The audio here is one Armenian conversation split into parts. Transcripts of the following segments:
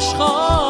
աշխարի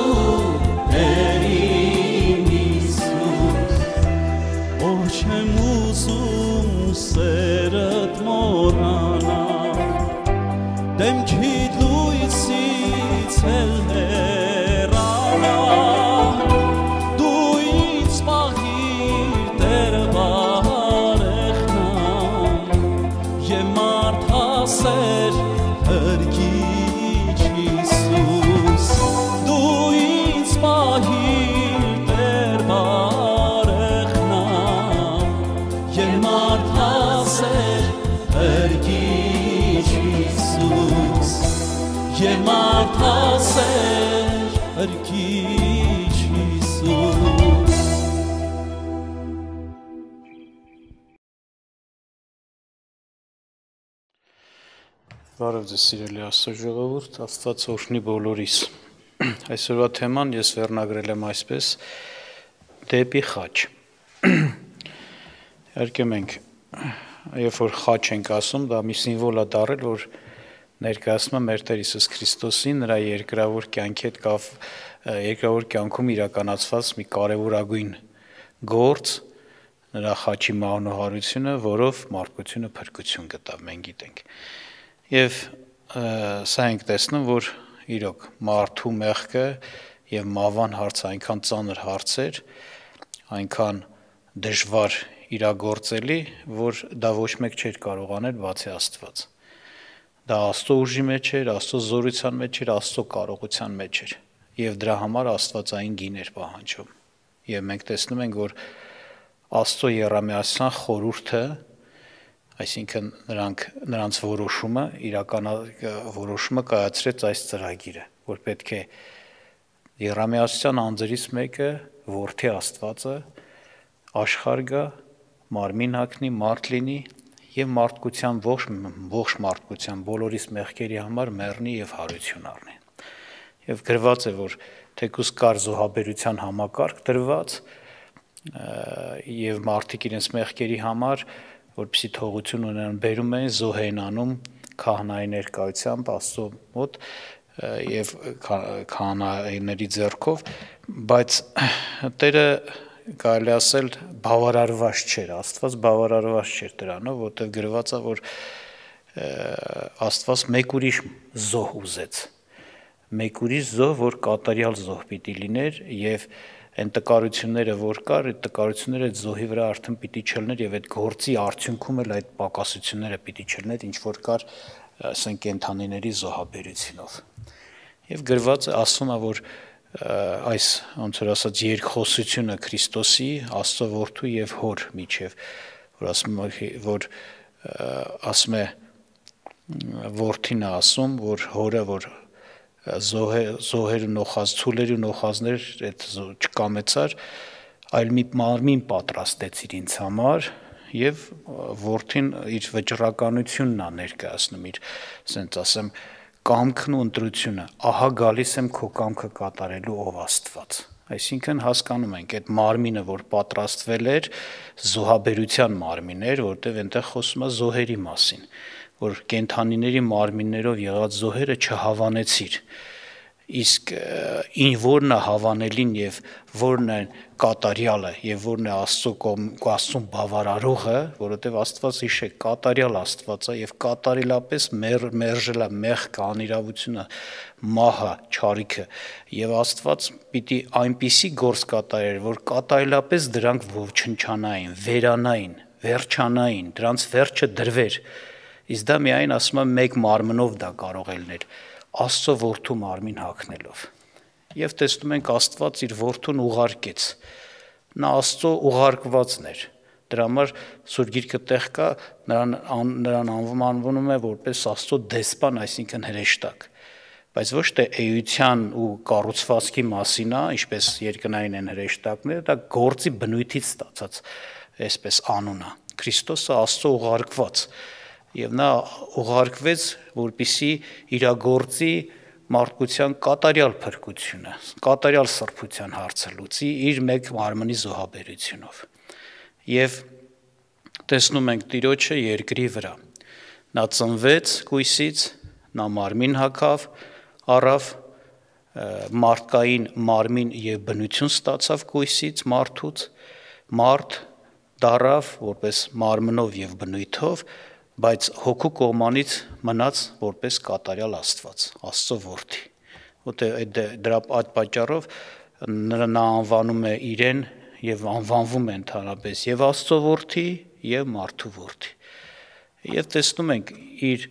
Բարև ձեզ սիրելի Աստծո ժողովուրդ, Աստված օրհնի բոլորիս։ Այսօրվա թեման ես վերնագրել եմ այսպես. դեպի խաչ։ Իհարկե մենք երբ որ խաչ ենք ասում, դա մի սիմվոլ է դարել, որ ներկայացնում է մեր Տեր Հիսուս Քրիստոսին նրա երկրավոր կյանքի հետ կապ երկրավոր կյանքում իրականացված մի կարևորագույն գործ նրա խաչի մանուհարությունը, որով մարդկությունը փրկություն գտավ, մենք գիտենք։ Եվ սա ենք տեսնում, որ իրոք մարդու մեղքը եւ մավան հարցը այնքան ծանր հարց էր, այնքան դժվար իրագործելի, որ դա ոչ մեկ չէր կարող անել բացի Աստված։ Դա Աստծո ուժի մեջ էր, Աստծո զորության մեջ էր, Աստծո կարողության մեջ էր։ Եվ դրա համար Աստվածային գին էր պահանջում։ Եվ մենք տեսնում ենք, որ Աստծո երամիասյան խորուրդը այսինքն նրանք նրանց որոշումը իրական որոշումը կայացրեց այս ծրագիրը, որ պետք է Երամիասյան անձերից մեկը որդի Աստվածը աշխարհ գա, մարմին հագնի, մարդ լինի եւ մարդկության ողջ ողջ մարդկության բոլորիս մեղքերի համար մեռնի եւ հարություն առնի։ Եվ գրված է, որ թեկուս կար զոհաբերության համակարգ դրված եւ մարդիկ իրենց մեղքերի համար որպեսի թողություն ունենան, բերում են զոհեն անում քահանայի ներկայությամբ Աստծո մոտ եւ քահանաների ձեռքով, բայց Տերը կարելի ասել բավարարված չէր, Աստված բավարարված չէր դրանով, որտեղ գրված է, որ Աստված մեկ ուրիշ զոհ ուզեց։ Մեկ ուրիշ զոհ, որ կատարյալ զոհ պիտի լիներ եւ այն տկարությունները, որ կար, այդ տկարությունները այդ զոհի վրա արդեն պիտի չլներ եւ այդ գործի արդյունքում էլ այդ պակասությունները պիտի չլներ, ինչ որ կար, ասենք, կենթանիների զոհաբերությունով։ Եվ գրված ասում է, որ այս ոնց որ ասած երկխոսությունը Քրիստոսի, Աստծո որդու եւ հոր միջև, որ ասում է որ ասում է որդին է ասում, որ հորը որ զոհե զոհերը նոխազ ցուլերի նոխազներ այդ չկամեցար, այլ մի մարմին պատրաստեցիր ինձ համար եւ որդին իր վճռականությունն է ներկայացնում իր, ասենց ասեմ, կամքն ու ընտրությունը, ահա գալիս եմ քո կամքը կատարելու ով Աստված։ Այսինքն հասկանում ենք այդ մարմինը, որ պատրաստվել էր, զոհաբերության մարմին էր, որտեղ այնտեղ խոսում է զոհերի մասին, որ կենթանիների մարմիններով եղած զոհերը չհավանեցիր իսկ ին որն է հավանելին եւ որն է կատարյալը եւ որն է Աստծո Աստծուն բավարարողը, որովհետեւ Աստված իշե կատարյալ Աստված է եւ կատարելապես մեր մերժելա մեղքը, անիրավությունը, մահը, ճարիքը եւ Աստված պիտի այնպիսի գործ կատարեր, որ կատարելապես դրանք ոչնչանային, վերանային, վերջանային, դրանց վերջը դրվեր։ Իսկ դա միայն ասում եմ մեկ մարմնով դա կարող է լինել Աստծո որդու մարմին հագնելով։ Եվ տեսնում ենք Աստված իր որդուն ուղարկեց։ Նա Աստծո ուղարկվածն էր։ Դրա համար Սուրբ Գիրքը տեղ կա նրան նրան անվանում է որպես Աստծո դեսպան, այսինքն հրեշտակ բայց ոչ թե էյության ու կառուցվածքի մասին է, ինչպես երկնային են հրեշտակները, դա գործի բնույթից ստացած այսպես անունը։ Քրիստոսը Աստծո ուղարկված եւ նա ուղարկվեց, որպիսի իրագործի մարդկության կատարյալ փրկությունը, կատարյալ սրբության հարցը լուծի իր մեկ մարմնի զոհաբերությունով։ Եվ տեսնում ենք Տիրոջը երկրի վրա։ Նա ծնվեց կույսից, նա մարմին հակավ, առավ մարդկային մարմին եւ բնություն ստացավ կույսից մարդուց, մարդ դարավ որպես մարմնով եւ բնույթով բայց հոգու կողմանից մնաց որպես կատարյալ Աստված, Աստծո որդի։ Որտեղ այդ դրա այդ պատճառով նա անվանում է իրեն եւ անվանվում է ընդհանրապես եւ Աստծո որդի եւ մարդու որդի։ Եվ տեսնում ենք իր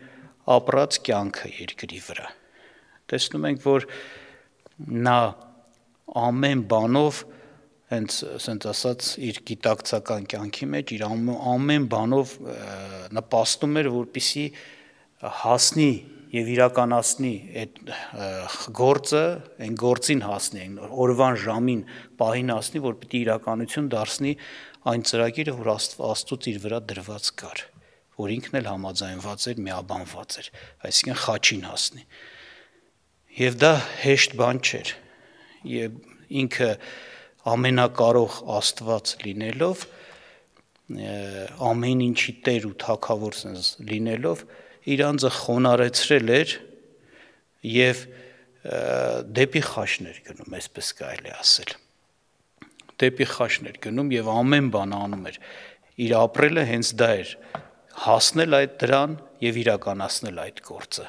ապրած կյանքը երկրի վրա։ Տեսնում ենք, որ նա ամեն բանով հենց ասենց ասած իր գիտակցական կյանքի մեջ իր ամեն բանով նպաստում էր որպիսի հասնի եւ իրականացնի այդ գործը, այն գործին հասնի, այն օրվան ժամին պահին հասնի, որ պիտի իրականություն դարձնի այն ծրագիրը, որ Աստծոց իր վրա դրված կար, որ ինքն էլ համաձայնված էր, միաբանված էր, այսինքն խաչին հասնի։ Եվ դա հեշտ բան չէր։ Եվ ինքը ամենակարող Աստված լինելով ամեն ինչի տեր ու թակավոր sense լինելով իր անձը խոնարեցրել էր եւ դեպի խաշներ գնում, այսպես կարելի ասել։ Դեպի խաշներ գնում եւ ամեն բան անում էր։ Իր ապրելը հենց դա էր՝ հասնել այդ դրան եւ իրականացնել այդ գործը։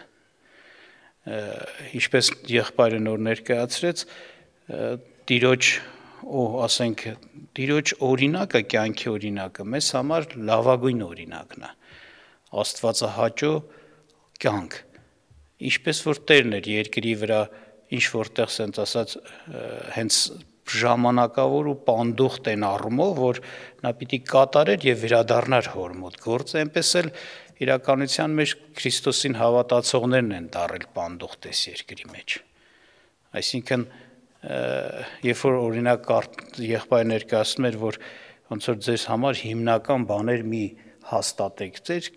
Ինչպես եղբայրը նոր ներկայացրեց, տիրոջ ու ասենք Տիրոջ օրինակը, կյանքի օրինակը մեզ համար լավագույն օրինակն է։ Աստվածահաճո կյանք։ Ինչպես որ Տերն էր երկրի վրա ինչ որտեղ սենց ասած հենց ժամանակավոր ու պանդուխտ են առումով, որ նա պիտի կատարեր եւ վերադառնար հոր մոտ գործը, այնպես էլ իրականության մեջ Քրիստոսին հավատացողներն են դարել պանդուխտես երկրի մեջ։ Այսինքն երբ որ օրինակ եղբայր ներկայացնում էր, որ ոնց որ ձեզ համար հիմնական բաներ մի հաստատեք, ձեր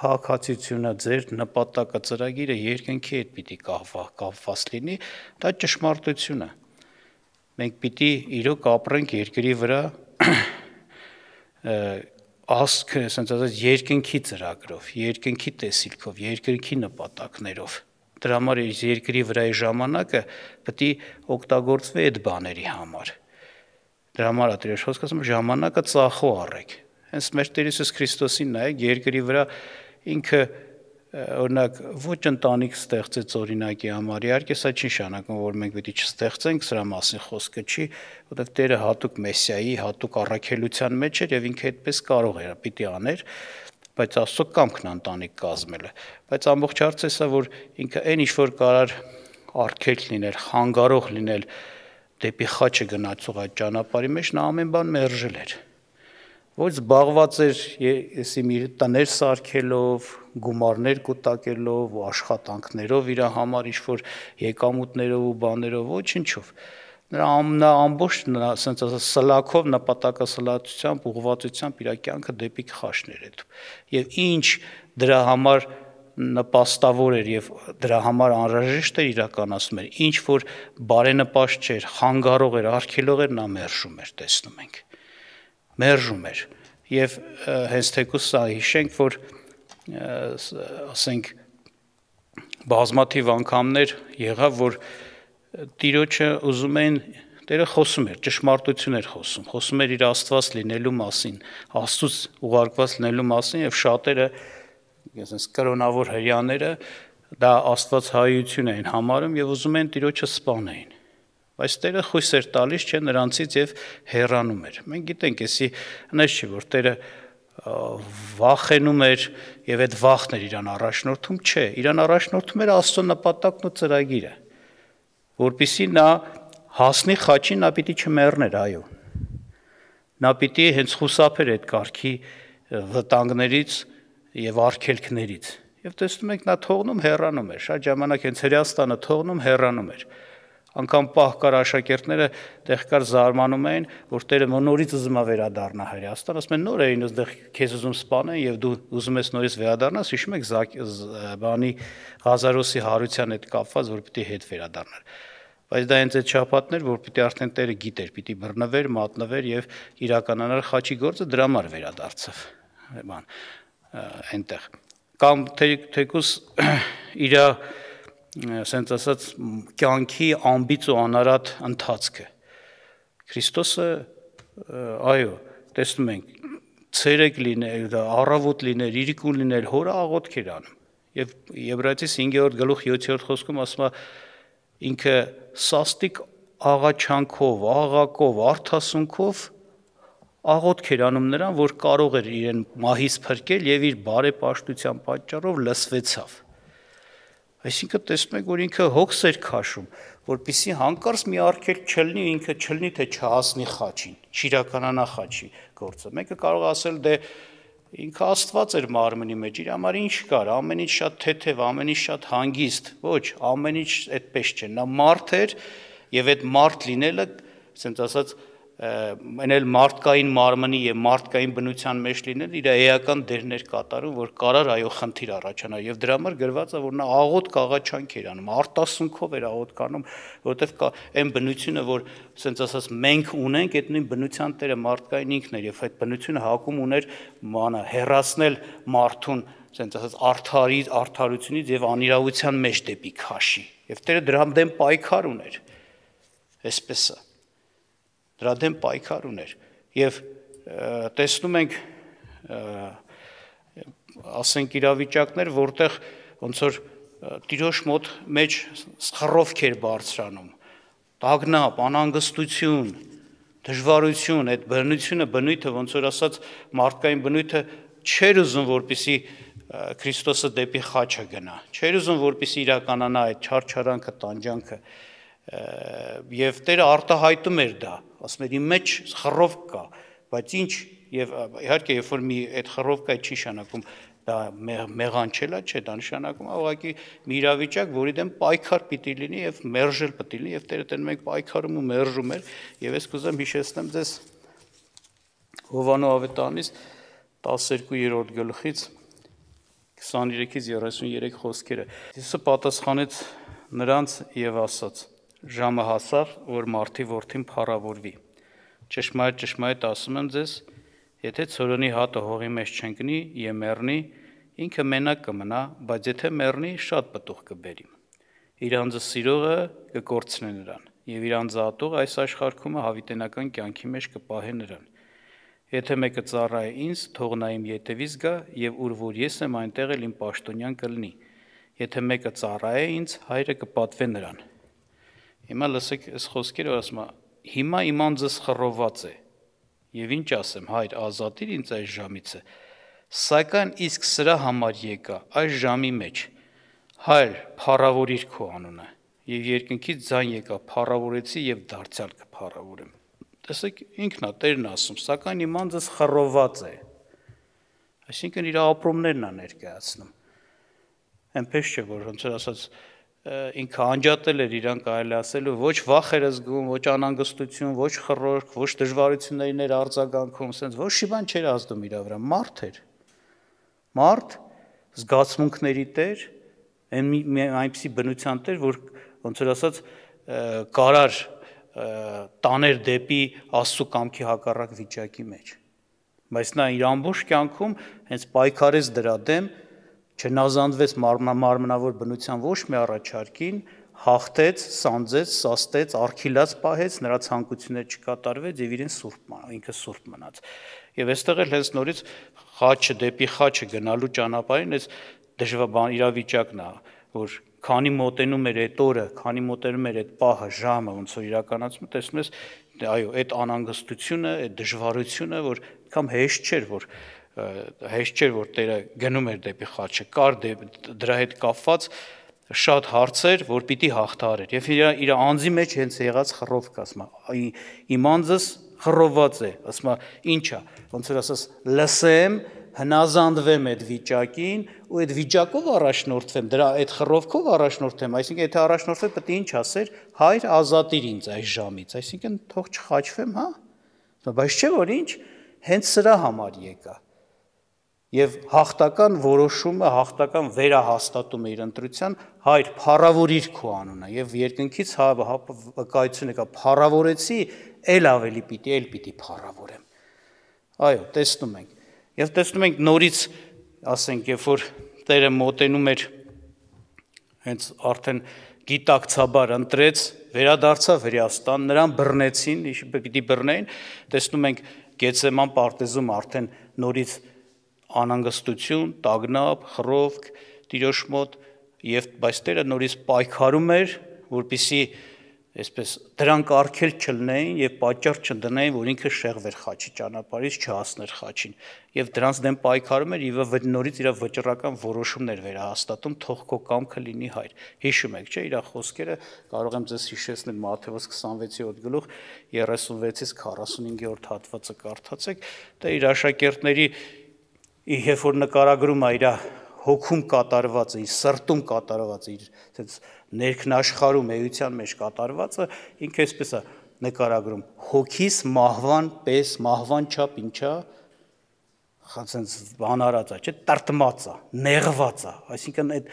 քաղաքացիությունը, ձեր նպատակը, ծրագիրը երկնքի հետ պիտի կապված լինի, դա ճշմարտություն է։ Մենք պիտի իրոք ապրենք երկրի վրա ասք, ասենց ասած, երկնքի ծրագրով, երկնքի տեսիլքով, երկնքի նպատակներով Դրա համար իր երկրի վրայի ժամանակը պետք է օգտագործվի այդ բաների համար։ Դրա համար ատիրեշ խոսքը ասում ժամանակը ծախո առեք։ Հենց մեր Տեր Հիսուս Քրիստոսին նայեք երկրի վրա ինքը օրինակ ոչ ընտանիք ստեղծեց օրինակի համար։ Իհարկե սա չի նշանակում, որ մենք պետք է չստեղծենք, սրա մասին խոսքը չի, որովհետև Տերը հատուկ մեսիայի, հատուկ առաքելության մեջ էր եւ ինքը այդպես կարող էր, պիտի աներ, բայց Աստծո կամքն ընտանիք կազմելը։ Բայց ամբողջ հարցը սա որ ինքը այն ինչ որ կարար արգելք լինել, խանգարող լինել, դեպի խաչը գնացող այդ ճանապարհի մեջ նա ամեն բան մերժել էր ոչ զբաղված էր եսի մի տներ սարքելով, գումարներ կուտակելով ու աշխատանքներով իր համար ինչ որ եկամուտներով ու բաներով ոչինչով նրա ամնա ամբողջ ասենց ասած սլակով նպատակասլացությամբ ուղղվածությամբ իր կյանքը դեպի խաշներ էր եւ ինչ դրա համար նպաստավոր էր եւ դրա համար անհրաժեշտ էր իրականացում էր ինչ որ բարենպաստ չէր խանգարող էր արգելող էր նա մերժում էր տեսնում ենք մերժում էր եւ հենց թեկուս սա հիշենք որ ասենք բազմաթիվ անգամներ եղավ որ Տիրոջը ուզում են Տերը խոսում էր, ճշմարտություն էր խոսում, խոսում էր իր Աստված լինելու մասին, Աստծուց ուղարկված լինելու մասին եւ շատերը այսպես կրոնավոր հрьяաները դա Աստված հայություն են համարում եւ ուզում են Տիրոջը սպանեին բայց Տերը խույս էր տալիս չէ նրանցից եւ հեռանում էր։ Մենք գիտենք, էսի այնպես չէ, որ Տերը վախենում էր եւ այդ վախն էր իրան առաջնորդում, չէ, իրան առաջնորդում էր Աստծո նպատակն ու ծրագիրը որpիսի նա հասնի խաչին, նա պիտի չմեռներ, այո։ Նա պիտի հենց խուսափեր այդ կարգի վտանգներից եւ արգելքներից։ Եվ տեսնում եք նա թողնում հեռանում էր, շատ ժամանակ հենց Հրեաստանը թողնում հեռանում էր անգամ պահ կար աշակերտները տեղ կար զարմանում էին, որ Տերը նորից ուզում է վերադառնա Հայաստան, ասում են նոր էին ուզդեղ քեզ ուզում սպանեն եւ դու ուզում ես նորից վերադառնաս, հիշում եք բանի Ղազարոսի հարության հետ կապված, որ պիտի հետ վերադառնար։ Բայց դա հենց այդ շապատներ, որ պիտի արդեն Տերը գիտեր, պիտի բռնվեր, մատնվեր եւ իրականանար խաչի գործը դրա համար վերադարձավ։ Բան այնտեղ կամ թեկուս իր ասենց ասած կյանքի ամբից ու անարատ ընթացքը Քրիստոսը այո տեսնում ենք ցերեկ լիներ դա առավոտ լիներ իրիկուն լիներ հորը աղոթք էր անում եւ Եբրայեցիս 5-րդ գլուխ 7-րդ խոսքում ասում է ինքը սաստիկ աղաչանքով, աղակով, արթասունքով աղոթք էր անում նրան, որ կարող էր իրեն մահից փրկել եւ իր բարեպաշտության պատճառով լսվեցավ Այսինքն տեսնում եք, որ ինքը հոգս էր քաշում, որpիսի հանկարծ մի արկել չլնի, ինքը չլնի թե չհասնի խաչին, չիրականանա խաչի գործը։ Մեկը կարող ասել դե ինքը Աստված էր մարմնի մեջ, իր համար ինչ կար, ամեն ինչ շատ թեթև, ամեն ինչ շատ հանգիստ։ Ոչ, ամեն ինչ այդպես չէ։ Նա մարդ էր եւ այդ մարդ լինելը, ասենց ասած, այն էլ մարդկային մարմնի եւ մարդկային բնության մեջ լինել իր էական դերներ կատարում, որ կարար այո խնդիր առաջանա եւ դրա համար գրված է որ նա աղոտ կաղաչանք էր անում, արտասունքով էր աղոտ կանում, որովհետեւ կա այն բնությունը, որ ասենց ասած մենք ունենք, այդ նույն բնության տերը մարդկային ինքն էր եւ այդ բնությունը հակում ուներ մանա հերացնել մարդուն ասենց ասած արթարի արթարությունից եւ անիրավության մեջ դեպի քաշի եւ տերը դրա դեմ պայքար ուներ այսպես է դրա դեմ պայքար ուներ եւ տեսնում ենք ասենք իրավիճակներ, որտեղ ոնց որ տիրոջ մոտ մեջ սխռովք էր բարձրանում տագնապ, անհանգստություն, դժվարություն, այդ բնությունը, բնույթը ոնց որ ասած մարդկային բնույթը չէր ուզում որպիսի Քրիստոսը դեպի խաչը գնա։ Չէր ուզում որպիսի իրականանա այդ չարչարանքը, տանջանքը եւ Տերը արտահայտում էր դա ասում էր իմ մեջ խռով կա, բայց ինչ եւ իհարկե երբ որ մի այդ խռով կա չի շանակում դա մեղանչելա չէ, դա նշանակում է ուղղակի մի իրավիճակ, որի դեմ պայքար պիտի լինի եւ մերժել պիտի լինի եւ Տերը տենում եք պայքարում ու մերժում էր եւ ես կուզեմ հիշեցնեմ ձեզ Հովանո ավետանից 12-րդ գլխից 23-ից 33 խոսքերը։ Հիսուսը պատասխանեց նրանց եւ ասաց ժամը հասավ, որ մարտի ворթին փառավորվի։ Ճշմարիտ ճշմարիտ ասում եմ ձեզ, եթե ցորոնի հատը հողի մեջ չընկնի եւ մեռնի, ինքը մենակ կմնա, բայց եթե մեռնի, շատ պտուղ կբերի։ Իր անձը սիրողը կկորցնի նրան եւ իր անձը ատող այս աշխարհքում հավիտենական կյանքի մեջ կպահի նրան։ Եթե մեկը ծառայի ինձ, թող նա իմ յետևից գա եւ ուր որ ես եմ այնտեղ էլ իմ պաշտոնյան կլինի։ Եթե մեկը ծառայի ինձ, հայրը կպատվի նրան Հիմա լսեք այս խոսքերը, ասում է. հիմա իմ անձս խռոված է։ Եվ ինչ ասեմ, հայր, ազատիր ինձ այս ժամիցը։ Սակայն իսկ սրա համար եկա այս ժամի մեջ։ Հայր, փառավորիր քո անունը։ եւ երկնքից ձայն եկա, փառավորեցի եւ դարձյալ կփառավորեմ։ Տեսեք, ինքն է Տերն ասում, սակայն իմ անձս խռոված է։ Այսինքն իր ապրումներն է ներկայացնում։ Էնպես չէ, որ ոնց ասած ինքը անջատել էր իրան կարելի ասելու ոչ վախ էր զգում, ոչ անհանգստություն, ոչ խռորք, ոչ դժվարություններին էր արձագանքում, ասենց ոչ մի բան չէր ազդում իր վրա, մարդ էր։ Մարդ զգացմունքների տեր, այնպիսի բնության տեր, որ ոնց որ ասած կարար տաներ դեպի Աստծո կամքի հակառակ վիճակի մեջ։ Բայց նա իր ամբողջ կյանքում հենց պայքարեց դրա դեմ, չնազանդվեց մարմնավոր բնության ոչ մի առաջարկին, հաղթեց, սանձեց, սաստեց, արխիլած պահեց, նրա ցանկությունները չկատարվեց եւ իրեն սուրբ ինքը սուրբ մնաց։ Եվ այստեղ էլ հենց նորից խաչը դեպի խաչը գնալու ճանապարհին այս դժվար իրավիճակն է, որ քանի մոտենում էր այդ օրը, քանի մոտենում էր այդ պահը, ժամը, ոնց որ իրականացում, տեսնում ես, այո, այդ անհանգստությունը, այդ դժվարությունը, որ կամ հեշտ չէր, որ հեշտ չէր, որ Տերը գնում էր դեպի խաչը, կար դրա հետ կապված շատ հարցեր, որ պիտի հաղթարեր։ Եվ իր իր անձի մեջ հենց եղած խռովք, ասում է, իմ անձս խռոված է, ասում է, ի՞նչա, ոնց որ ասած, լսեմ, հնազանդվեմ այդ վիճակին ու այդ վիճակով առաջնորդվեմ, դրա այդ խռովքով առաջնորդեմ, այսինքն եթե առաջնորդվեմ, պետք է ինչ ասեր, հայր ազատիր ինձ այս ժամից, այսինքն թող չխաչվեմ, հա։ Բայց չէ որ ինչ, հենց սրա համար եկա։ Եվ հաղթական որոշումը, հաղթական վերահաստատումը իր ընտրության հայր փառավորիր քո անունը եւ երկնքից հա վկայություն եկա փառավորեցի, ել ավելի պիտի, ել պիտի փառավորեմ։ Այո, տեսնում ենք Եվ տեսնում ենք նորից, ասենք, երբ որ Տերը մոտենում էր հենց արդեն գիտակցաբար ընտրեց, վերադարձավ Հրեաստան, նրան բռնեցին, պիտի բռնեին, տեսնում ենք Գեցեման պարտեզում արդեն նորից անհանգստություն, տագնապ, խռովք տիրոջ մոտ եւ բայց Տերը նորից պայքարում էր, որpիսի այսպես դրանք արկել չլնեին եւ պատճառ չդնեին, որ ինքը շեղվեր խաչի ճանապարհից չհասներ խաչին։ Եվ դրանց դեմ պայքարում էր եւ նորից իր վճռական որոշումներ վերահաստատում, թող քո կամքը լինի հայր։ Հիշում եք, չէ՞, իր խոսքերը կարող եմ ձեզ հիշեցնել Մատթեոս 26-րդ գլուխ 36-ից 45-րդ հատվածը կարդացեք, դա իր աշակերտների երբ որ նկարագրում է իր հոգում կատարված, իր սրտում կատարված, իր այսպես ներքնաշխարում էության մեջ կատարվածը ինքը այսպես է նկարագրում. Հոգիս մահվան պես մահվան չափ ինչա ասենց բանարած է չէ տրտմած է նեղված է այսինքն այդ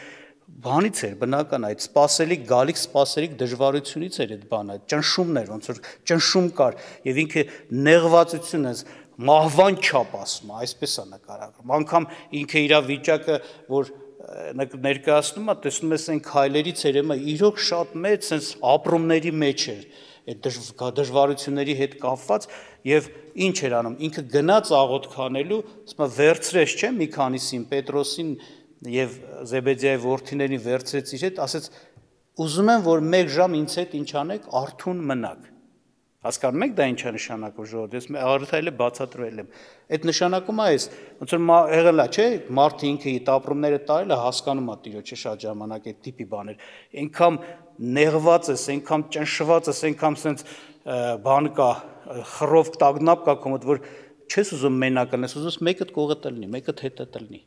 բանից էր բնական այդ սпасելիք գալիք սпасելիք դժվարությունից էր այդ բանը ճնշումներ ոնց որ ճնշում կար եւ ինքը նեղվածություն էս մահվան չափ ասում, այսպես է նկարագրում։ Անկամ ինքը իր վիճակը, որ ներկայացնում է, տեսնում ես այն քայլերի ցերեմը իրոք շատ մեծ sense ապրումների մեջ էր այդ դժվարությունների հետ կապված եւ ինչ էր անում ինքը գնաց աղոթքանելու ասում է վերցրեց չէ մի քանիսին Պետրոսին եւ Զեբեդիայի որդիներին վերցրեց իր հետ ասեց ուզում եմ որ 1 ժամ ինձ հետ ինչ անեք արթուն մնաք Հասկանում եք դա ինչա նշանակում ժողովուրդ։ Ես արդյոք բացատրվել եմ։ Այդ նշանակում է այս, ոնց որ եղել է, չէ, մարդը ինքը իր ապրումները տարել է, հասկանում է տիրոջը շատ ժամանակ այդ տիպի բաներ։ Այնքան նեղված ես, այնքան ճնշված ես, այնքան սենց բան կա, խռով տագնապ կա քո մոտ, որ չես ուզում մենակ լինես, ուզում ես մեկը կողը տնի, մեկը հետը տնի։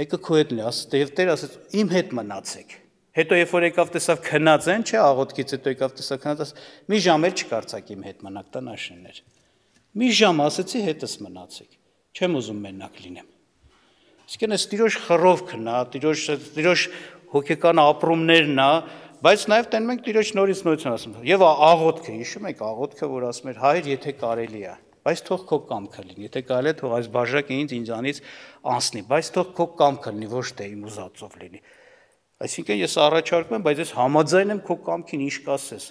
Մեկը քո հետ լինի, ասես, Տեր ասեց, իմ հետ մնացեք Հետո երբ որ եկավ տեսավ քնած են, չէ, աղոթքից հետո եկավ տեսավ քնած, մի ժամ էլ չկարծակ իմ հետ մնաք տնաշեններ։ Մի ժամ ասեցի հետս մնացեք։ Չեմ ուզում մենակ լինեմ։ Իսկեն էս տիրոջ խռովքն է, տիրոջ տիրոջ հոգեկան ապրումներն է, բայց նաև տենում ենք տիրոջ նորից նույնություն ասում։ Եվ աղոթքը, հիշում եք աղոթքը, որ ասում էր հայր, եթե կարելի է, բայց թող քո կամքը լինի։ Եթե կարելի է, թող այս բաժակը ինձ ինձանից անցնի, բայց թող քո կամքը լինի, ոչ թե իմ ուզածով լինի։ Այսինքն ես առաջարկում եմ, բայց ես համաձայն եմ քո կամքին ինչ կասես։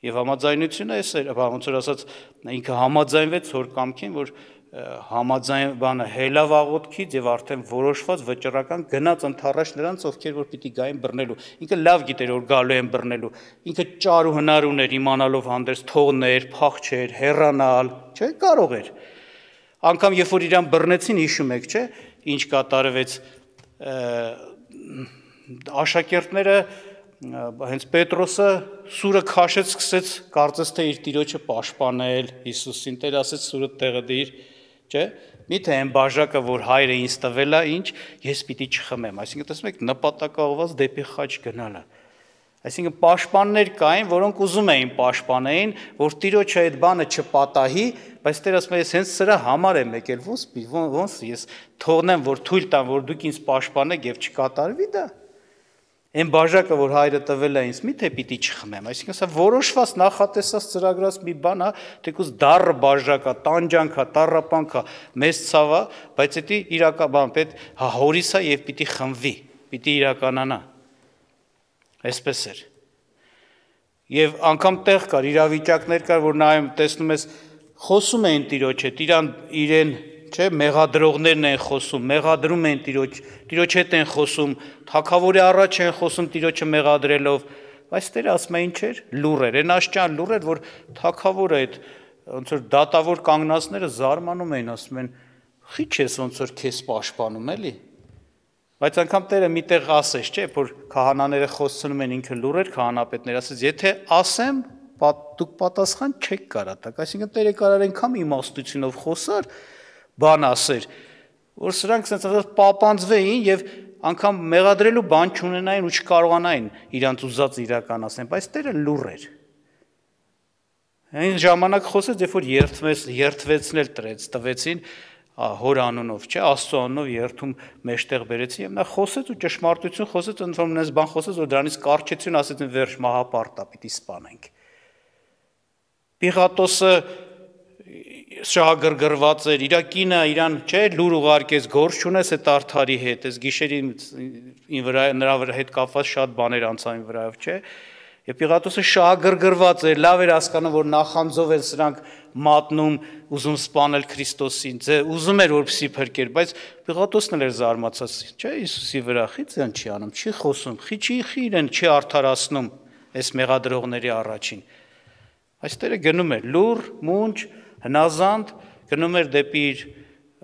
Եվ համաձայնությունը էս էր, ոնց որ ասած, ինքը համաձայնվեց հոր կամքին, որ համաձայն բանը հելավ աղոթքից եւ արդեն որոշված վճռական գնաց ընթառաջ նրանց, ովքեր որ պիտի գային բռնելու։ Ինքը լավ գիտեր որ գալու են բռնելու։ Ինքը ճար ու հնար ուներ իմանալով հանդերձ թողներ, փախչեր, հեռանալ, չէ՞, կարող էր։ Անկամ երբ որ իրան բռնեցին, հիշում եք, չէ՞, ինչ կատարվեց աշակերտները հենց Պետրոսը սուրը քաշեց, սկսեց կարծես թե իր տիրոջը պաշտպանել Հիսուսին։ Տեր ասեց սուրը տեղը դիր, չէ՞։ Միթե այն բաժակը, որ հայրը ինձ տվել է, ինչ, ես պիտի չխմեմ։ Այսինքն տեսնում եք նպատակաուղված դեպի խաչ գնալը։ Այսինքն պաշտպաններ կային, որոնք ուզում էին պաշտպանեին, որ տիրոջը այդ բանը չպատահի, բայց Տեր ասում է, ես հենց սրա համար եմ եկել, ոնց ոնց ես թողնեմ, որ թույլ տամ, որ դուք ինձ պաշտպանեք եւ չկատարվի դա։ Այն բաժակը, որ հայրը տվել է ինձ, միթե պիտի չխմեմ։ Այսինքն սա որոշված նախատեսած ծրագրած մի բան է, թեկուզ դառը բաժակա, տանջանքա, տառապանքա, մեծ ցավա, բայց դա իրական պետ հա հորիսա եւ պիտի խմվի, պիտի իրականանա։ Այսպես էր։ Եվ անգամ տեղ կար իրավիճակներ կար, որ նայում տեսնում ես խոսում էին տիրոջ հետ, իրան իրեն չէ, մեղադրողներն են խոսում, մեղադրում են տիրոջ, տիրոջ հետ են խոսում, թակավորի առաջ են խոսում տիրոջը մեղադրելով, բայց Տերը ասում է ինչ էր, լուր էր, այն աշճան լուր էր, որ թակավորը այդ ոնց որ դատավոր կանգնածները զարմանում էին, ասում են, խիչ ես ոնց որ քեզ պաշտպանում էլի։ Բայց անգամ Տերը միտեղ ասես, չէ, որ քահանաները խոսցնում են ինքը լուր էր, քահանապետները ասես, եթե ասեմ, դուք պատասխան չեք կարա տակ, այսինքն Տերը կարար այնքան իմաստությունով խոսար, բան ասեր, որ սրանք ասած պապանձվեին եւ անգամ մեղադրելու բան չունենային ու չկարողանային իրանց ուզած իրականացնել, բայց Տերը լուր էր։ Այն ժամանակ խոսեց, երբ որ երթվեց, երթվեցնել տրեց, տվեցին հոր անունով, չէ, Աստծո անունով երթում մեջտեղ բերեցին եւ նա խոսեց ու ճշմարտություն խոսեց, ընդ որում նես բան խոսեց, որ դրանից կարճեցին ասեցին վերջ մահապարտա պիտի սպանենք։ Պիղատոսը շահագրգռված էր, իր կինը իրան չէ լուր ուղարկեց, գործ չունես այդ արթարի հետ, այս գիշերի ին վրա նրա վրա հետ կապված շատ բաներ անցան վրայով, չէ։ Եվ Պիղատոսը շահագրգռված էր, լավ էր հասկանում, որ նախանձով են սրանք մատնում, ուզում սպանել Քրիստոսին, ձե ուզում էր որպեսի փրկեր, բայց Պիղատոսն էլ էր զարմացած, չէ, Հիսուսի վրա խիցան չի անում, չի խոսում, խիչի իրեն չի արթարացնում այս մեղադրողների առաջին։ Այս տերը գնում է լուր, մունջ, հնազանդ գնում էր դեպի իր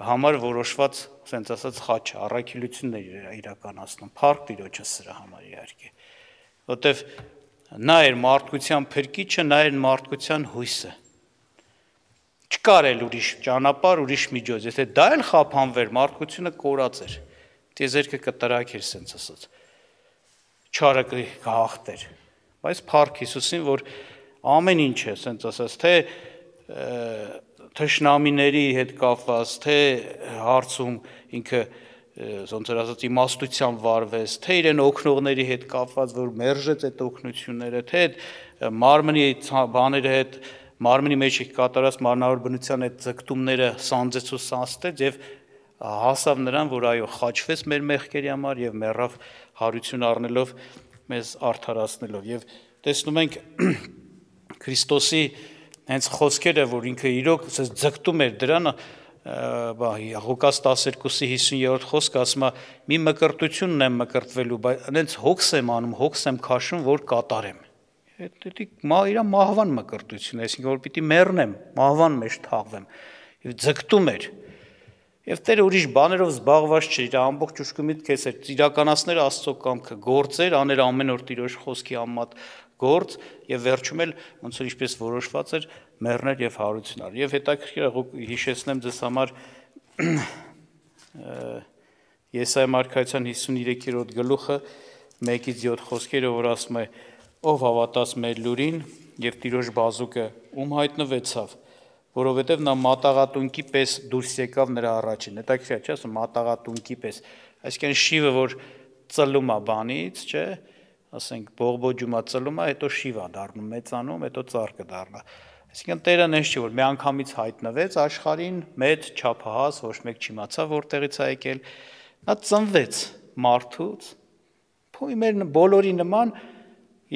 համար որոշված, ասենց ասած, խաչը, առաքելություններ իրականացնում, փառք Տիրոջը սրա համար իհարկե։ Որտեվ նա էր մարդկության փրկիչը, նա էր մարդկության հույսը։ Չկար էլ ուրիշ ճանապարհ, ուրիշ միջոց։ Եթե դա էլ խափանվեր, մարդկությունը կորած էր։ Տիեզերքը կտրակեր, ասենց ասած։ Չարը կհաղթեր։ Բայց փառք Հիսուսին, որ ամեն ինչ է, ասենց ասած, թե թշնամիների հետ կապված, թե հարցում ինքը ոնց որ ասած իմաստության վարվես, թե իրեն օգնողների հետ կապված, որ մերժեց այդ օգնությունները, թե մարմնի բաների հետ մարմնի մեջ կատարած մարմնավոր բնության այդ ձգտումները սանձեց ու սանստեց եւ հասավ նրան, որ այո, խաչվեց մեր մեղքերի համար եւ մեռավ հարություն առնելով մեզ արդարացնելով եւ տեսնում ենք Քրիստոսի հենց խոսքերը, որ ինքը իրոք ասես ձգտում էր դրանը, բա Ղուկաս 12-ի 50-րդ խոսքը ասում է մի մկրտությունն եմ մկրտվելու, բայց հենց հոգս եմ անում, հոգս եմ քաշում, որ կատարեմ։ Դա մա իր մահվան մկրտություն է, այսինքն որ պիտի մեռնեմ, մահվան մեջ թաղվեմ։ Եվ ձգտում էր։ Եվ Տերը ուրիշ բաներով զբաղված չէր, իր ամբողջ ուշքումիտ քեզ էր իրականացնել Աստծո կամքը, գործեր, աներ ամեն օր Տիրոջ խոսքի համատ գործ եւ վերջում էլ ոնց որ ինչպես որոշված էր մեռներ եւ հարությունար եւ հետաքրքիր է հիշեցնեմ ձեզ համար Եսայա մարգարեության 53-րդ գլուխը 1-ից 7 խոսքերը որ ասում է ով հավատաց մեր լուրին եւ տիրոջ բազուկը ում հայտնվեցավ որովհետև նա մատաղատունկի պես դուրս եկավ նրա առաջին հետաքրքիր չէ ասում մատաղատունկի պես այսինքն շիվը որ ծլում է բանից չէ ասենք բողբոջումա ծլումա, հետո շիվա դառնում, մեծանում, հետո ծառ կդառնա։ Այսինքն Տերը նես չի որ մի անգամից հայտնվեց աշխարհին, մեծ չափահաս, ոչ մեկ չիմացավ որտեղից է եկել։ Նա ծնվեց մարդուց, փոյ մեր բոլորի նման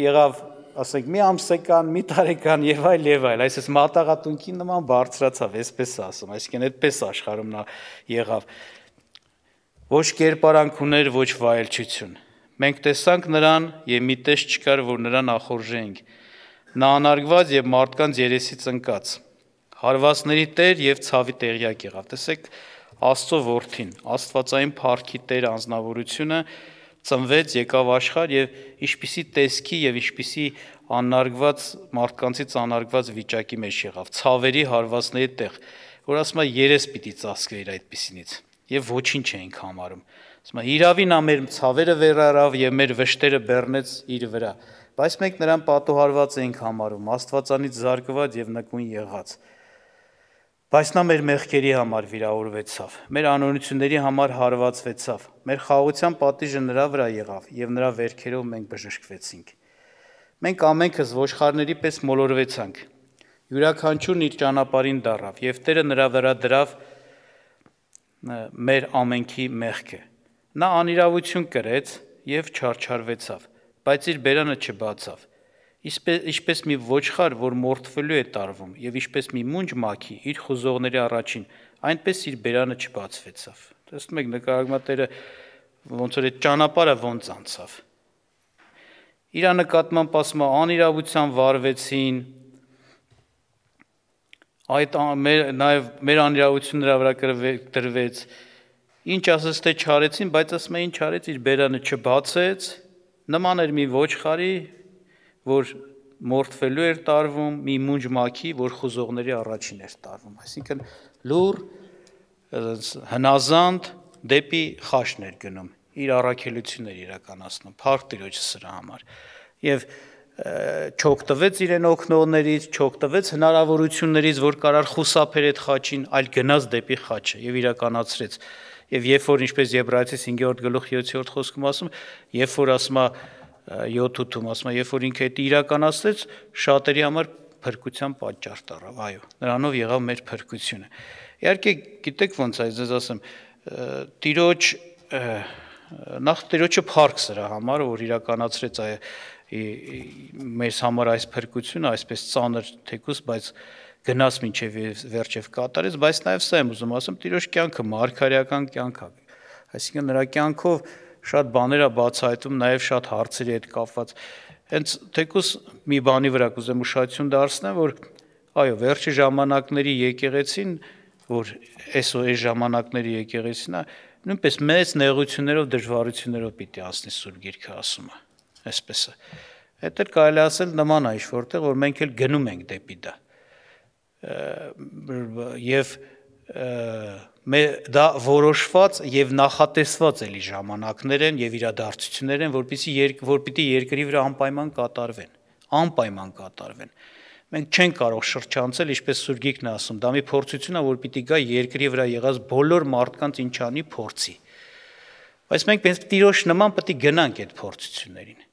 եղավ ասենք մի ամսեկան, մի տարեկան եւ այլ եւ այլ, այսպես մատաղատունքի նման բարձրացավ, այսպես ասում, այսինքն այդպես աշխարհում նա եղավ։ Ոչ կերպարանք ուներ, ոչ վայելչություն Մենք տեսանք նրան եւ մի տես չկար, որ նրան ախորժենք։ Նա անարգված եւ մարդկանց երեսից ընկած։ Հարվածների տեր եւ ցավի տեղյակ եղավ։ Տեսեք Աստծո որդին, Աստվածային փառքի տեր անznավորությունը ծնվեց, եկավ աշխարհ եւ ինչպիսի տեսքի եւ ինչպիսի անարգված մարդկանցից անարգված վիճակի մեջ եղավ, ցավերի հարվածների տեղ, որ ասում է երես պիտի ծածկվեր այդպիսինից եւ ոչինչ էինք համարում։ Է իրավի նա մեր ցավերը վերարավ եւ մեր վշտերը բեռնեց իր վրա, բայց մենք նրան պատոհարված էինք համարում, Աստվածանից զարգված եւ նկուն եղած։ Բայց նա մեր մեղքերի համար վիրավորվեցավ, մեր անօրինությունների համար հարվածվեցավ։ Մեր խաղաղության պատիժը նրա վրա եղավ եւ նրա վերքերով մենք բժշկվեցինք։ Մենք ամենքս ոչխարների պես մոլորվեցանք։ Յուրաքանչյուրն իր ճանապարհին դարավ եւ Տերը նրա վրա դրավ մեր ամենքի մեղքը։ Նա անիրավություն կրեց եւ չարչարվեցավ, բայց իր բերանը չբացավ Իսպես ինչպես մի ոչխար, որ մորթվելու է տարվում, եւ ինչպես մի մունջ մաքի իր խոզողների առաջին, այնպես իր բերանը չբացվեցավ։ Տեսնում եք նկարագրատերը ոնց որ այդ ճանապարհը ոնց անցավ։ Իրա նկատմամբ ասում է անիրավության վարվեցին, այդ մեր նաև մեր անիրավությունը նրա վրա դրվեց։ Ինչ ասես թե չարեցին, բայց ասում է ինչ արեց, իր բերանը չբացեց, նման էր մի ոչխարի, որ մորթվելու էր տարվում մի մունջ մաքի, որ խոզողների առաջին էր տարվում, այսինքն լուր հնազանդ դեպի խաշն էր գնում, իր առաքելություններ իրականացնում, փառք Տիրոջը սրա համար։ Եվ չօգտվեց իրեն օգնողներից, չօգտվեց հնարավորություններից, որ կարար խուսափեր այդ խաչին, այլ գնաց դեպի խաչը եւ իրականացրեց։ Եվ երբ որ ինչպես Եբրայեցիս 5-րդ գլուխ 7-րդ խոսքում ասում, երբ որ ասում է 7-ում, ասում է, երբ որ ինքը դա իրականացրեց, շատերի համար փրկության պատճառ դառավ, այո։ Նրանով եղավ մեր փրկությունը։ Իհարկե, գիտեք ոնց է, ես ասեմ, տիրոջ նախ տիրոջը փառք սրա համար, որ իրականացրեց այ մեզ համար այս փրկությունը, այսպես ծանր թեկուս, բայց գնաց մինչև վերջև կատարեց, բայց նաև սա եմ ուզում ասեմ, տիրոջ կյանքը մարգարեական կյանք է։ Այսինքն նրա կյանքով շատ բաներ է բացահայտում, նաև շատ հարցերի հետ կապված։ Հենց թեկուս մի բանի վրա կուզեմ ուշադրություն դարձնեմ, որ այո, վերջի ժամանակների եկեղեցին, որ այսօ այս ժամանակների եկեղեցին է, նույնպես մեծ նեղություններով, դժվարություններով պիտի անցնի Սուրբ Գիրքը ասում է, այսպես է։ Հետ էլ կարելի ասել նման է ինչ որտեղ, որ մենք էլ գնում ենք դեպի դա։ Եվ դա որոշված եւ նախատեսված էլի ժամանակներ են եւ իրադարձություններ են, որpիսի երկ, որ պիտի երկրի վրա անպայման կատարվեն, անպայման կատարվեն։ Մենք չենք կարող շրջանցել, ինչպես Սուրգիկն է ասում, դա մի փորձություն է, որ պիտի գա երկրի վրա եղած բոլոր մարդկանց ինչանի փորձի։ Բայց մենք պես տիրոջ նման է գնանք այդ փորձություններին։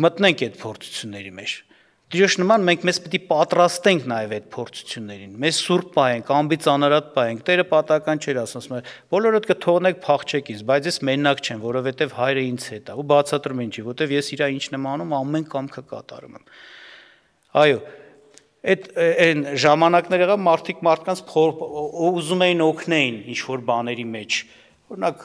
Մտնենք այդ փորձությունների մեջ Դրոշ նման մենք մեզ է պատրաստենք նաև այդ փորձություններին։ Մեզ սուրբ պայենք, ամբից անարատ պայենք։ Տերը պատական չէր ասում, բոլորդ կթողնեք փախչեք ինձ, բայց ես մենակ չեմ, որովհետև հայրը ինձ հետ է։ Ու բացատրում ինչի, որովհետև ես իրա ինչ նմանում ամեն կամքը կատարում եմ։ Այո, այդ այն ժամանակներ եղավ մարդիկ մարդկանց ուզում էին օգնեին ինչ որ բաների մեջ։ Օրինակ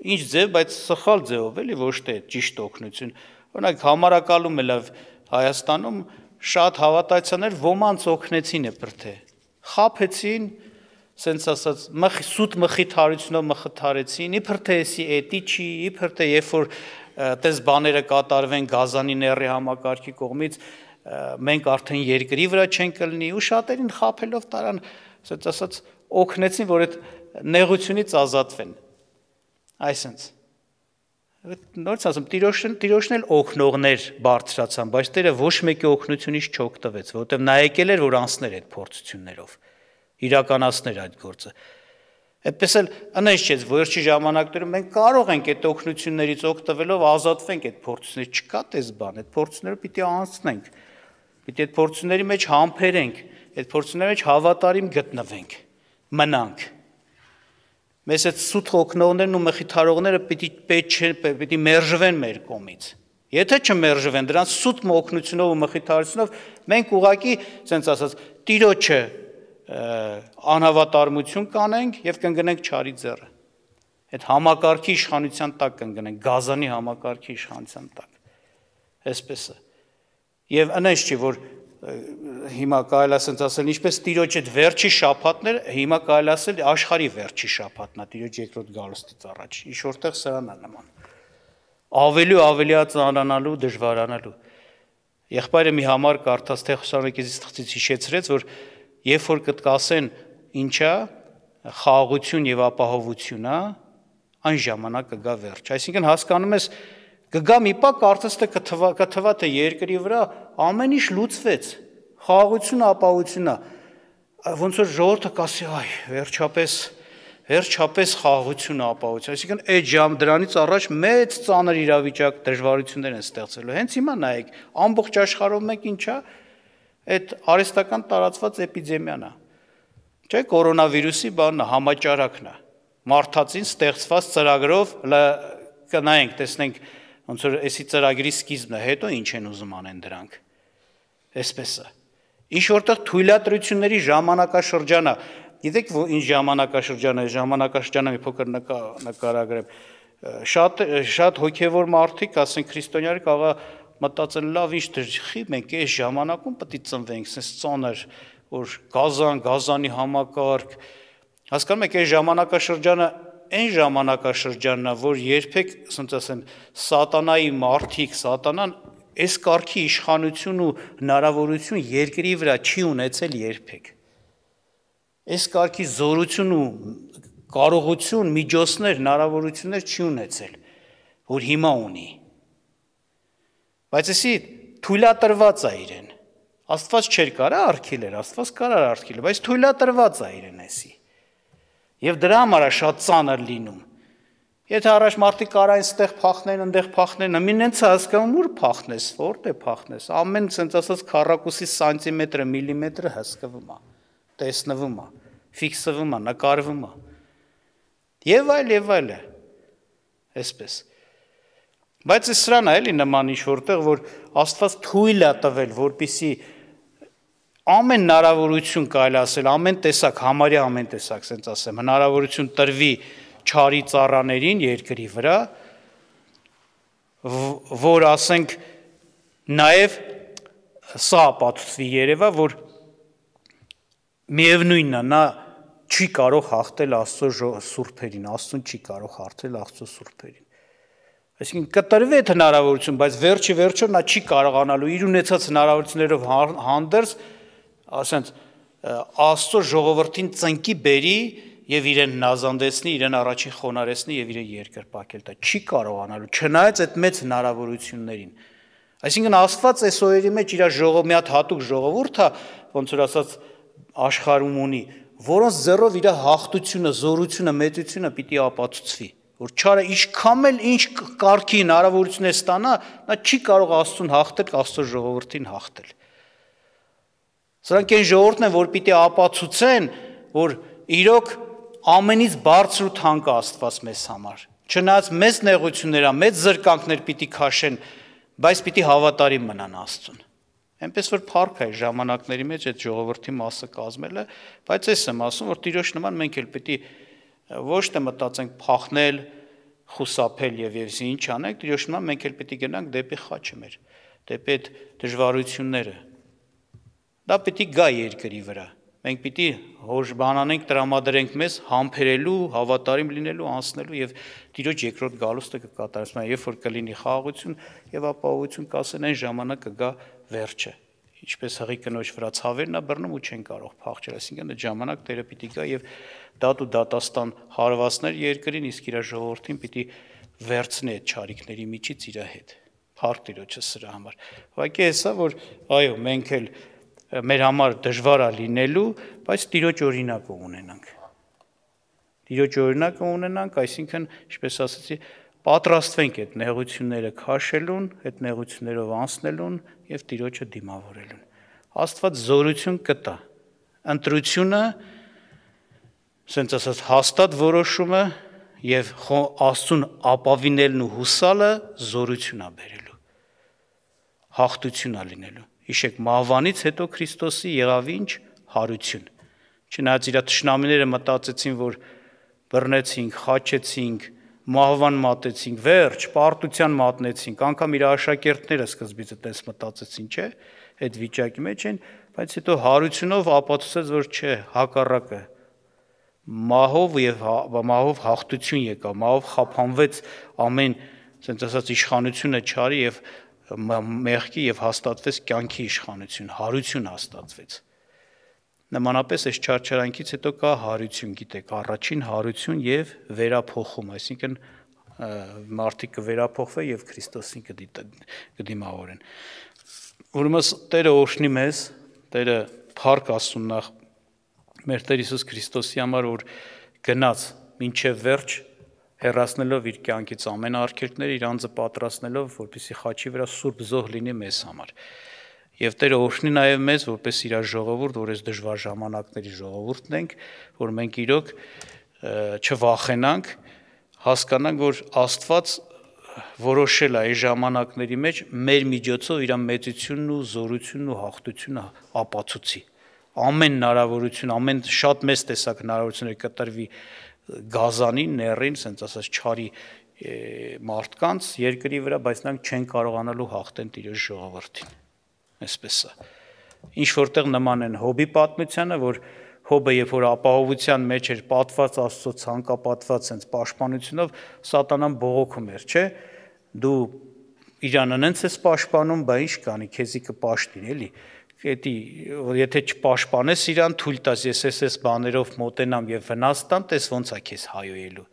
ինչ ձև, բայց սխալ ձևով էլի ոչ թե ճիշտ օգնություն։ Օրինակ համարակալում է լավ Հայաստանում շատ հավատացյալներ ոմանց օգնեցին է բրթե։ Խափեցին, սենց ասած, մխ սուտ մխիթարությունով մխթարեցին, իբր թե էսի էտի չի, իբր թե երբ որ տես բաները կատարվեն Գազանի ների համակարգի կողմից, մենք արդեն երկրի վրա չենք կլինի ու շատերին խափելով տարան, ասած ասած օգնեցին, որ այդ նեղությունից ազատվեն։ Այսինքն նորից ասում տիրոշն տիրոշն էլ օգնողներ բարձրացան, բայց Տերը ոչ մեկի օգնությունից չօգտվեց, որովհետև նա եկել էր որ անցներ այդ փորձություններով, իրականացներ այդ գործը։ Այդպես էլ անես չէ, վերջի ժամանակներում մենք կարող ենք այդ օգնություններից օգտվելով ազատվենք այդ փորձությունից, չկա տես բան, այդ փորձները պիտի անցնենք։ Պիտի այդ փորձությունների մեջ համբերենք, այդ փորձությունների մեջ հավատարիմ գտնվենք, մնանք Մեզ այդ սուտ օգնողներն ու մխիթարողները պիտի պիտի մերժվեն մեր կողմից։ Եթե չմերժվեն դրանց սուտ օգնությունով ու մխիթարությունով, մենք ուղակի, ասենց ասած, տիրոջը անհավատարմություն կանենք եւ կընկնենք չարի ձեռը։ Այդ համակարգի իշխանության տակ կընկնենք, գազանի համակարգի իշխանության տակ։ Այսպես է։ Եվ այնպես չի, որ հիմա կարելի ասենց ասել, ինչպես տիրոջ այդ վերջի շաբաթներ, հիմա կարելի ասել աշխարի վերջի շաբաթն է, տիրոջ երկրորդ գալստից առաջ։ Ինչ որտեղ սրանն է նման։ ավելի ու ավելի ծանրանալու, դժվարանալու։ Եղբայրը մի համար կարդաց թե Խուսանեկիզից թղթից հիշեցրեց, որ երբ որ կտկասեն ինչա խաղաղություն եւ ապահովություն, հա, այն ժամանակ կգա վերջ։ Այսինքն հասկանում ես կգա մի պա կարծես թե կթվա կթվա թե երկրի վրա ամեն ինչ լուծվեց։ Խաղաղությունը, ապահովությունը ոնց որ ժողովուրդը կասի, այ վերջապես վերջապես խաղաղությունը, ապահովությունը։ Այսինքն այդ ժամ դրանից առաջ մեծ ծանր իրավիճակ դժվարություններ են ստեղծելու։ Հենց հիմա նայեք, ամբողջ աշխարհում մեկ ինչա այդ արհեստական տարածված էպիդեմիան է։ Չէ, կորոնավիրուսի բանն համաճարակն է։ Մարտածին ստեղծված ծրագրով կնայենք, տեսնենք ոնց որ էսի ծրագրի սկիզբն է, հետո ինչ են ուզում անեն դրանք։ Այսպես է։ Ինչ որտեղ թույլատրությունների ժամանակաշրջանը, գիտեք ինչ ժամանակաշրջան է, ժամանակաշրջանը մի փոքր նկարագրեմ։ Շատ շատ հոգևոր մարդիկ, ասենք քրիստոնյաներ կարող մտածել լավ ինչ դրխի մենք այս ժամանակում պետք է ծնվենք, sense ծանր որ գազան, գազանի համակարգ հասկանում եք այս ժամանակաշրջանը այն ժամանակաշրջանն է, որ երբեք, ասենք ասեմ, սատանայի մարդիկ, սատանան այս կարգի իշխանություն ու հնարավորություն երկրի վրա չի ունեցել երբեք։ Այս կարգի զորություն ու կարողություն, միջոցներ, հնարավորություններ չի ունեցել, որ հիմա ունի։ Բայց էսի թույլատրված է իրեն։ Աստված չէր կարա արքիլեր, Աստված կարա արքիլեր, բայց թույլատրված է իրեն էսի։ Եվ դրա համար է շատ ծանր լինում։ Եթե առաջ մարդիկ կարային ստեղ փախնեն, այնտեղ փախնեն, հենց հասկանում ուր փախնես, որտե փախնես։ Ամեն ցենց ասած քառակուսի սանտիմետրը, միլիմետրը հասկվում է, տեսնվում է, ֆիքսվում է, նկարվում է։ Եվ այլ եւ այլ է։ Այսպես։ Բայց է սրան է էլի նման ինչ որտեղ որ Աստված թույլ է տվել, որpիսի ամեն հնարավորություն կարելի ասել, ամեն տեսակ, համարյա ամեն տեսակ, ասենց ասեմ, հնարավորություն տրվի չարի ծառաներին երկրի վրա, որ ասենք նաև սա ապացուցվի երևա, որ միևնույնն է, նա չի կարող հաղթել Աստծո սուրբերին, Աստծուն չի կարող հաղթել Աստծո սուրբերին։ Այսինքն կտրվի այդ հնարավորություն, բայց վերջի վերջո նա չի կարողանալու իր ունեցած հնարավորություններով հանդերձ, ասենց Աստծո ժողովրդին ծնկի բերի եւ իրեն նազանդեցնի, իրեն առաջին խոնարեցնի եւ իրեն երկրպակել տա։ Չի կարողանալու, չնայած այդ մեծ հնարավորություններին։ Այսինքն Աստված այս օրերի մեջ իր ժողով մի հատ հատուկ ժողովուրդ է, ոնց որ ասած աշխարհում ունի, որոնց ձեռով իր հաղթությունը, զորությունը, մեծությունը պիտի ապացուցվի որ չարը ինչքան էլ ինչ կարգի հնարավորություններ ստանա, նա չի կարող Աստծուն հաղթել, Աստծո ժողովրդին հաղթել։ Սրանք այն ժողովուրդն են, որ պիտի ապացուցեն, որ իրոք ամենից բարձր ու թանկ Աստված մեզ համար։ Չնայած մեծ նեղությունները, մեծ զրկանքներ պիտի քաշեն, բայց պիտի հավատարիմ մնան Աստծուն։ Էնպես որ փառք է ժամանակների մեջ այդ ժողովրդի մասը կազմելը, բայց ես եմ ասում, որ Տիրոջ նման մենք էլ պիտի ոչ թե մտածենք փախնել, խուսափել եւ եւս ինչ անենք, դրոշ նման մենք էլ է գնանք դեպի խաչը մեր, դեպի այդ դժվարությունները։ Դա է գա երկրի վրա։ Մենք պիտի հոր բանանենք տրամադրենք մեզ համբերելու, հավատարիմ լինելու, անցնելու եւ Տիրոջ երկրորդ գալուստը կկատարվի, երբ որ կլինի խաղաղություն եւ ապահովություն կասեն այն ժամանակ կգա վերջը ինչպես հղի կնոջ վրա ցավերն է բռնում ու չեն կարող փախչել, այսինքն այդ ժամանակ Տերը պիտի գա եւ դատ ու դատաստան հարվածներ երկրին, իսկ իր ժողովրդին պիտի վերցնի այդ ճարիքների միջից իր հետ։ Փառք Տիրոջը սրա համար։ Ուղղակի հեսա որ այո, մենք էլ մեր համար դժվար է լինելու, բայց Տիրոջ օրինակը ունենանք։ Տիրոջ օրինակը ունենանք, այսինքն, ինչպես ասացի, պատրաստվենք այդ նեղությունները քաշելուն, այդ նեղություններով անցնելուն եւ Տիրոջը դիմավորելուն։ Աստված զորություն կտա։ Ընտրությունը, ասենց ասած, հաստատ որոշումը եւ Աստծուն ապավինելն ու հուսալը զորություն է բերելու։ Հաղթություն է լինելու։ Հիշեք, մահվանից հետո Քրիստոսի եղավ ինչ հարություն։ Չնայած իր ճշնամիները մտածեցին, որ բռնեցինք, խաչեցինք, մահվան մատեցինք, վերջ, պարտության մատնեցինք, անգամ իր աշակերտները սկզբից այդպես մտածեցին, չէ՞, այդ վիճակի մեջ են, բայց հետո հարությունով ապացուցեց, որ չէ, հակառակը մահով եւ հա, մահով հաղթություն եկավ, մահով խափանվեց ամեն ասենց ասած իշխանությունը չարի եւ մեղքի եւ հաստատվեց կյանքի իշխանություն, հարություն հաստատվեց։ Նմանապես այս չարչարանքից հետո կա հարություն, գիտեք, առաջին հարություն եւ վերափոխում, այսինքն մարդիկ կվերափոխվեն եւ Քրիստոսին կդիմավորեն։ Ուրեմն Տերը օրհնի մեզ, Տերը փառք ասում նախ մեր Տեր Հիսուս Քրիստոսի համար, որ գնաց մինչև վերջ հերացնելով իր կյանքից ամեն արգելքները իր անձը պատրաստնելով, որպեսի խաչի վրա սուրբ զոհ լինի մեզ համար։ Եվ Տերը օրհնի նաև մեզ, որպես իր ժողովուրդ, որ այս դժվար ժամանակների ժողովուրդն ենք, որ մենք իրոք չվախենանք, հասկանանք, որ Աստված որոշել է այս ժամանակների մեջ մեր միջոցով իր մեծությունն ու զորությունն ու հաղթությունը ապացուցի ամեն հնարավորություն, ամեն շատ մեծ տեսակ հնարավորություններ կտրվի գազանին, ներին, ասենց ասած չարի մարդկանց երկրի վրա, բայց նրանք չեն կարողանալու հաղթեն Տիրոջ ժողովրդին։ Այսպես է։ Ինչ որտեղ նման են հոբի պատմությանը, որ հոբը երբ որ ապահովության մեջ էր պատված Աստծո ցանկապատված sense պաշտպանությունով, սատանան բողոքում էր, չէ՞։ Դու իրան անենց ես պաշտպանում, բա ինչ կանի, քեզի կպաշտին, էլի էդի եթե չպաշտպանես իրան, թույլ տաս ես ես այս բաներով մոտենամ եւ վնաս տամ, տես ոնց է քեզ հայոյելու։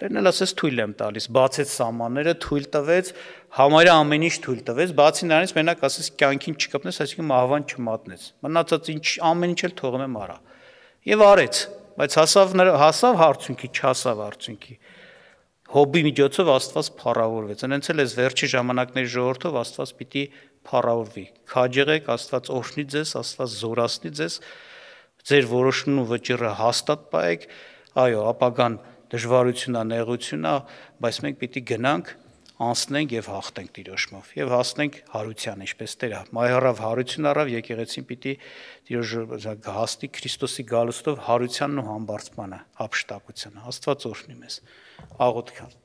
Տերն էլ ասես թույլ եմ տալիս, բացեց սահմանները, թույլ տվեց, համարյա ամեն ինչ թույլ տվեց, բացի նրանից մենակ ասես կյանքին չկպնես, այսինքն մահվան չմատնես։ Մնացած ինչ ամեն ինչ էլ թողում եմ արա։ Եվ արեց, բայց հասավ հասավ հարցունքի, չհասավ հարցունքի հոբի միջոցով Աստված փառավորվեց։ Այնց էլ էս վերջի ժամանակների ժողովրդով Աստված պիտի փառավորվի։ Քաջեղեք Աստված օրհնի ձեզ, Աստված զորացնի ձեզ, ձեր որոշումն ու վճիռը հաստատ պայեք, այո, ապագան դժվարությունա, նեղությունա, բայց մենք պիտի գնանք անցնենք եւ հաղթենք Տիրոջմով եւ հասնենք հարության, ինչպես Տերը մայհարավ հարություն առավ եկեղեցին պիտի Տիրոջ հասնի Քրիստոսի գալուստով հարությանն ու համբարձմանը, հապշտակությանը։ Աստված օրհնի մեզ աղոթքան